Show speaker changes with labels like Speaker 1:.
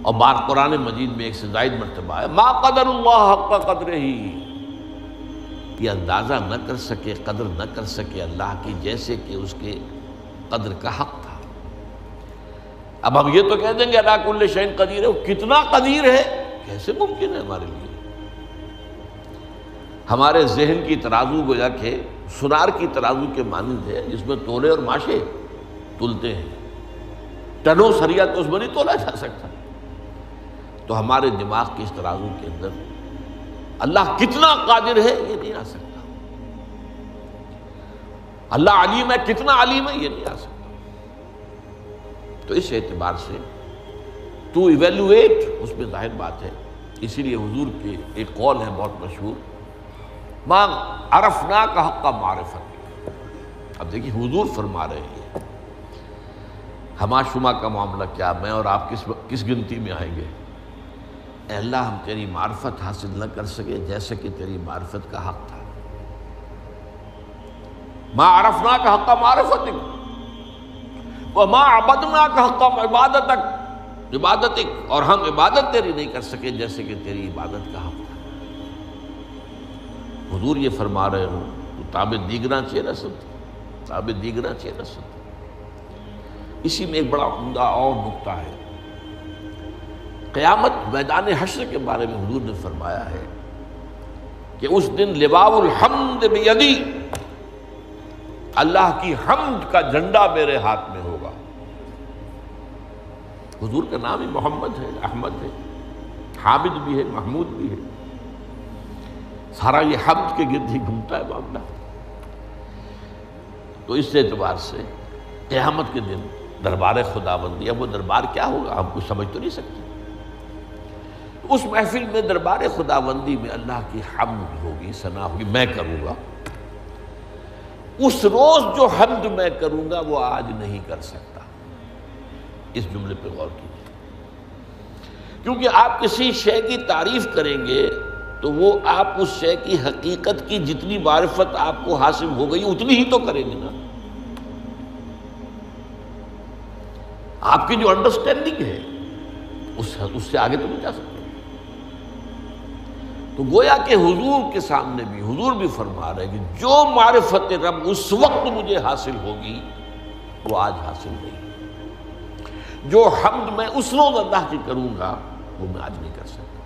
Speaker 1: और बार कुरान मजीद में एक से जायद मरतबा है। मा कदर का कदर ही ये अंदाज़ा न कर सके, कदर न कर सके अल्लाह की, जैसे कि उसके कदर का हक था। अब हम ये तो कह देंगे अलाकुल्ल शैन कदीर है। वो कितना कदीर है? कैसे मुमकिन है हमारे लिए? हमारे जहन की तराजू के सुनार की तराजू के मानंद है, जिसमें तोले और माशे तुलते हैं। टनो सरिया तो उसमें नहीं तोला जा सकता। तो हमारे दिमाग के इस तराजू के अंदर अल्लाह कितना कादिर है ये नहीं आ सकता। अल्लाह अलीम है, कितना अलीम है ये नहीं आ सकता। तो इस एतबार से टू इवेल्युएट उसमें ज़ाहिर बात है, इसीलिए हुजूर के एक कौल है बहुत मशहूर मांग अरफना का हक का मारफत। अब देखिए, हुजूर फरमा रहे हैं हमाशुमा का मामला क्या? मैं और आप किस किस गिनती में आएँगे? अल्लाह, हम तेरी मार्फत हासिल न कर सके, जैसे कि तेरी मार्फत का हक था। माँ अरफना का हक मारफत वह माँ अबदना का हक इबादत इबादत और हम इबादत तेरी नहीं कर सके, जैसे कि तेरी इबादत का हक था। हजूर ये फरमा रहे हो तो ताब दीगना चे रसद ताब दीगना चे रसद इसी में एक बड़ा उमदा और नुकता है। क़यामत मैदान हशर के बारे में हजूर ने फरमाया है कि उस दिन लिबाउल हमद यदि अल्लाह की हमद का झंडा मेरे हाथ में होगा। हजूर का नाम ही मोहम्मद है, अहमद है, हामिद भी है, महमूद भी है। सारा ये हमद के गिरद ही घूमता है मामला। तो इस एतबार से क़यामत के दिन दरबार खुदाबंदी, अब वो दरबार क्या होगा, हम कुछ समझ तो नहीं सकते। उस महफिल में दरबार खुदाबंदी में अल्लाह की हमद होगी, सना होगी, मैं करूँगा। उस रोज़ जो हमद मैं करूँगा, वो आज नहीं कर सकता। इस जुमले पे गौर कीजिए। क्योंकि आप किसी शय की तारीफ़ करेंगे तो वो आप उस शय की हकीकत की जितनी मार्फत आपको हासिल हो गई, उतनी ही तो करेंगे ना। आपकी जो अंडरस्टैंडिंग है, उस उससे आगे तो नहीं जा सकते। तो गोया के हुजूर के सामने भी, हुजूर भी फरमा रहे कि जो मारफत रब उस वक्त मुझे हासिल होगी, वो आज हासिल नहीं जो हमद मैं उस रोज अल्लाह की करूँगा, वो मैं आज नहीं कर सकता।